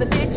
believe